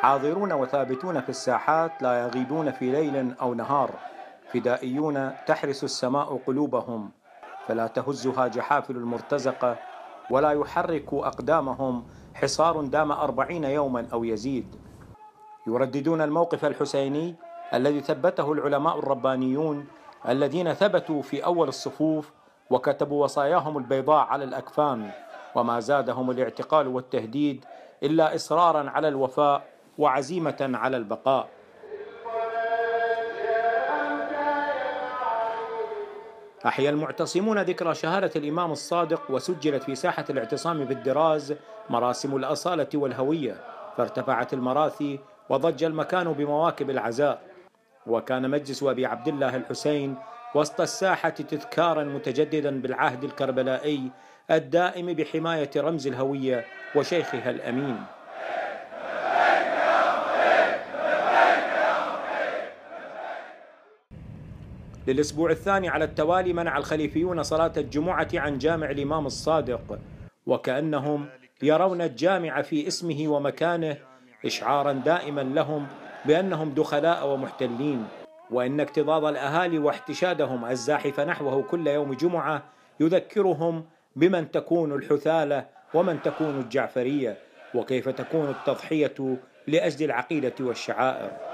حاضرون وثابتون في الساحات لا يغيبون في ليل أو نهار. فدائيون تحرس السماء قلوبهم. فلا تهزها جحافل المرتزقة ولا يحرك أقدامهم حصار دام أربعين يوما أو يزيد. يرددون الموقف الحسيني الذي ثبته العلماء الربانيون الذين ثبتوا في أول الصفوف وكتبوا وصاياهم البيضاء على الأكفان. وما زادهم الاعتقال والتهديد إلا إصرارا على الوفاء وعزيمة على البقاء. أحيا المعتصمون ذكرى شهادة الإمام الصادق وسجلت في ساحة الاعتصام بالدراز مراسم الأصالة والهوية فارتفعت المراثي وضج المكان بمواكب العزاء. وكان مجلس أبي عبد الله الحسين وسط الساحة تذكارا متجددا بالعهد الكربلائي الدائم بحماية رمز الهوية وشيخها الأمين. للأسبوع الثاني على التوالي منع الخليفيون صلاة الجمعة عن جامع الإمام الصادق وكأنهم يرون الجامع في اسمه ومكانه إشعارا دائما لهم بأنهم دخلاء ومحتلين. وإن اكتظاظ الأهالي واحتشادهم الزاحف نحوه كل يوم جمعة يذكرهم بمن تكون الحثالة ومن تكون الجعفرية وكيف تكون التضحية لأجل العقيدة والشعائر.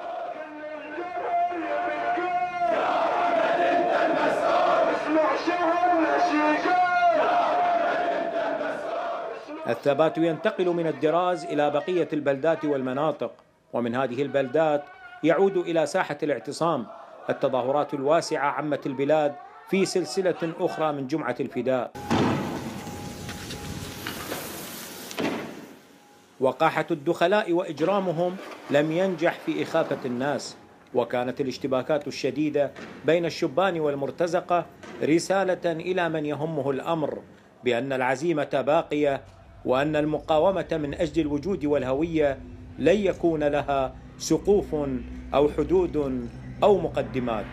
الثبات ينتقل من الدراز إلى بقية البلدات والمناطق ومن هذه البلدات يعود إلى ساحة الاعتصام التظاهرات الواسعة عمت البلاد في سلسلة أخرى من جمعة الفداء. وقاحة الدخلاء وإجرامهم لم ينجح في إخافة الناس وكانت الاشتباكات الشديدة بين الشبان والمرتزقة رسالة إلى من يهمه الأمر بأن العزيمة باقية وأن المقاومة من أجل الوجود والهوية لن يكون لها سقوف أو حدود أو مقدمات.